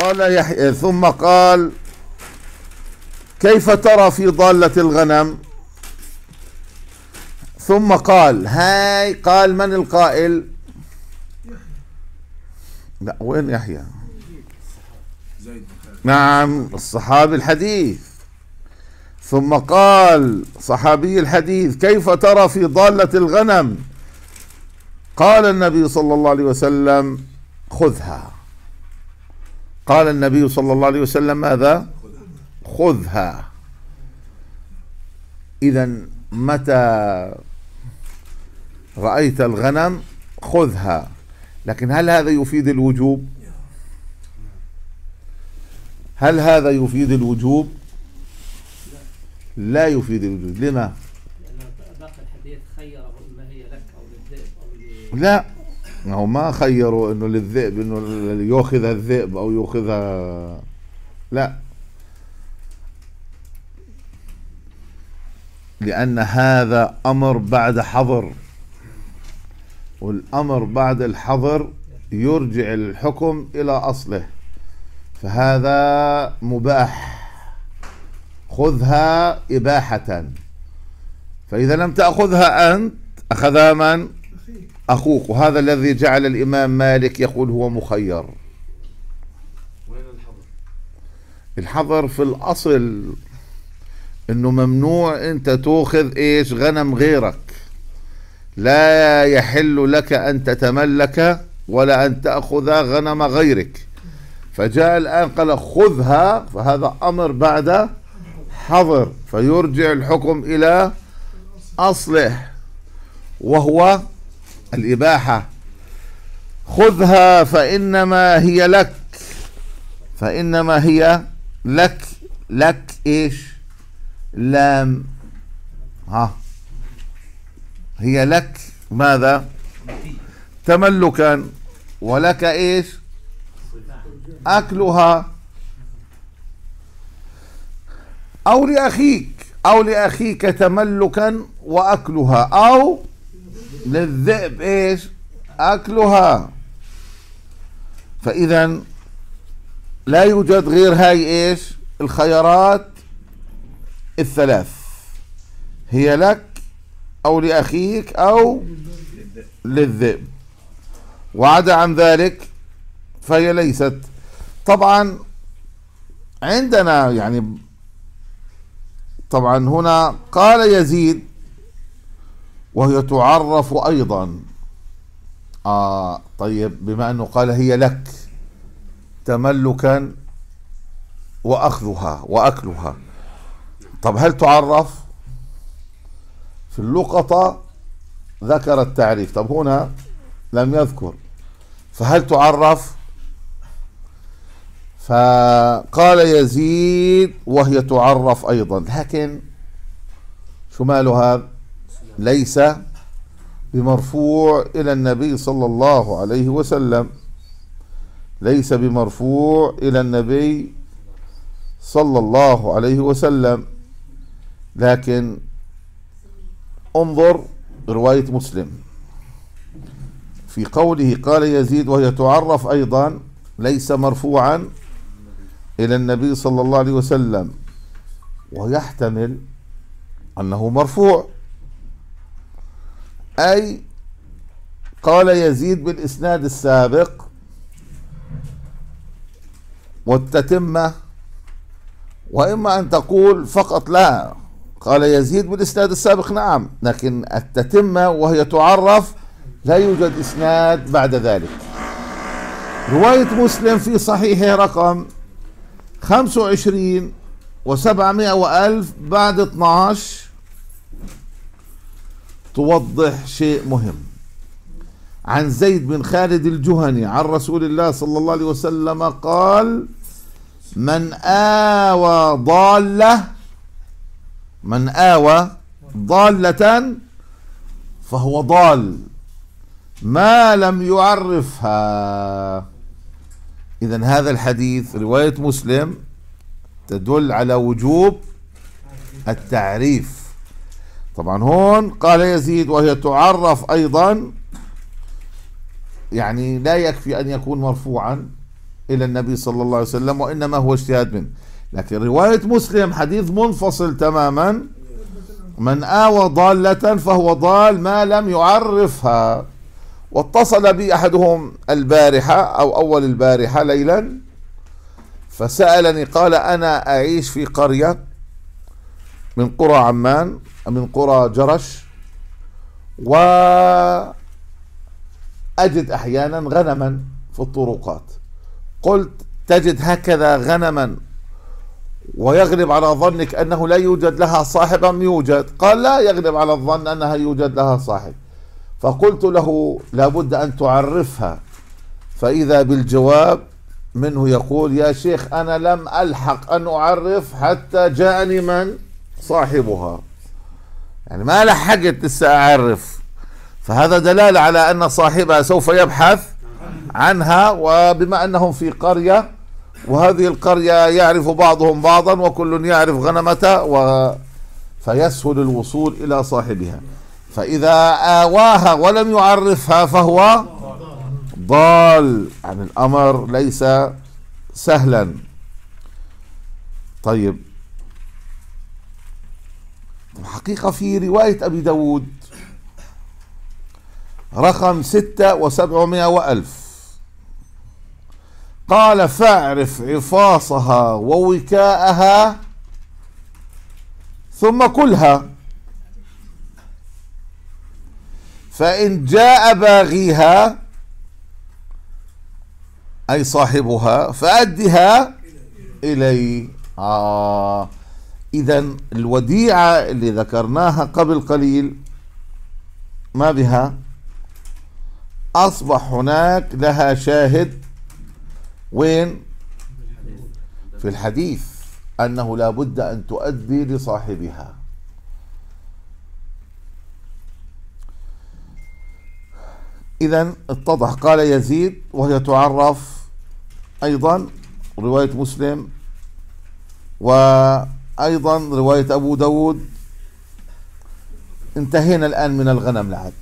قال يحيى ثم قال كيف ترى في ضالة الغنم؟ ثم قال هاي قال من القائل؟ لا وين يحيى؟ نعم الصحابي الحديث. ثم قال صحابي الحديث كيف ترى في ضالة الغنم؟ قال النبي صلى الله عليه وسلم خذها. قال النبي صلى الله عليه وسلم ماذا؟ خذها. إذا متى رأيت الغنم؟ خذها. لكن هل هذا يفيد الوجوب؟ هل هذا يفيد الوجوب؟ لا يفيد الوجوب. لما؟ باقي الحديث خيره ما هي لك أو للذئب أو لا. ما هو ما خيروا إنه للذئب إنه يأخذ الذئب أو ياخذها لا. لأن هذا أمر بعد حظر. والأمر بعد الحظر يرجع الحكم إلى أصله. فهذا مباح. خذها إباحة. فإذا لم تأخذها أنت أخذها من؟ أخوك وهذا الذي جعل الإمام مالك يقول هو مخير. وين الحظر؟ الحظر في الأصل إنه ممنوع أنت تأخذ إيش؟ غنم غيرك. لا يحل لك أن تتملك ولا أن تأخذ غنم غيرك. فجاء الآن قال خذها فهذا أمر بعد حظر. فيرجع الحكم إلى أصله وهو الإباحة. خذها فإنما هي لك. فإنما هي لك. لك إيش؟ لام. ها. هي لك. ماذا؟ تملكا. ولك إيش؟ أكلها. أو لأخيك. أو لأخيك تملكا وأكلها. أو للذئب إيش؟ أكلها. فاذا لا يوجد غير هاي إيش؟ الخيارات الثلاث. هي لك أو لأخيك أو للذئب. وعدا عن ذلك فهي ليست. طبعا عندنا يعني طبعا هنا قال يزيد وهي تعرف أيضا. آه طيب بما أنه قال هي لك تملكا وأخذها وأكلها. طب هل تعرف؟ في اللقطة ذكر التعريف. طب هنا لم يذكر. فهل تعرف؟ فقال يزيد وهي تعرف أيضا. لكن شو ماله هذا؟ ليس بمرفوع إلى النبي صلى الله عليه وسلم. ليس بمرفوع إلى النبي صلى الله عليه وسلم. لكن انظر رواية مسلم. في قوله قال يزيد وهي تعرف أيضا ليس مرفوعا إلى النبي صلى الله عليه وسلم. ويحتمل أنه مرفوع. أي قال يزيد بالإسناد السابق والتتمة وإما أن تقول فقط لا. قال يزيد بالإسناد السابق نعم لكن التتمة وهي تعرف لا يوجد إسناد بعد ذلك. رواية مسلم في صحيحه رقم 25 وسبعمائة وألف بعد 12 توضح شيء مهم. عن زيد بن خالد الجهني عن رسول الله صلى الله عليه وسلم قال من آوى ضالة من آوى ضالة فهو ضال ما لم يعرفها. إذا هذا الحديث رواية مسلم تدل على وجوب التعريف. طبعا هون قال يزيد وهي تعرف أيضا يعني لا يكفي أن يكون مرفوعا إلى النبي صلى الله عليه وسلم وإنما هو اجتهاد منه. لكن رواية مسلم حديث منفصل تماما. من آوى ضالة فهو ضال ما لم يعرفها. واتصل بي أحدهم البارحة أو أول البارحة ليلا فسألني قال أنا أعيش في قرية من قرى عمان من قرى جرش وأجد أحيانا غنما في الطرقات. قلت تجد هكذا غنما ويغلب على ظنك أنه لا يوجد لها صاحب أم يوجد؟ قال لا يغلب على الظن أنها يوجد لها صاحب. فقلت له لابد أن تعرفها. فإذا بالجواب منه يقول يا شيخ أنا لم ألحق أن أعرف حتى جاءني من؟ صاحبها. يعني ما لحقت لسه أعرف. فهذا دلالة على أن صاحبها سوف يبحث عنها وبما أنهم في قرية وهذه القرية يعرف بعضهم بعضا وكل يعرف غنمته و فيسهل الوصول إلى صاحبها. فإذا آواها ولم يعرفها فهو ضال عن الأمر ليس سهلا. طيب الحقيقة في رواية أبي داود. رقم ستة وسبعمائة وألف. قال فاعرف عفاصها ووكاءها ثم كلها. فإن جاء باغيها أي صاحبها فأدها إلي آه. إذا الوديعة اللي ذكرناها قبل قليل ما بها؟ أصبح هناك لها شاهد. وين؟ في الحديث. أنه لا بد أن تؤدي لصاحبها. إذا اتضح. قال يزيد وهي تعرف أيضا رواية مسلم وأيضا رواية أبو داود. انتهينا الآن من الغنم لعد.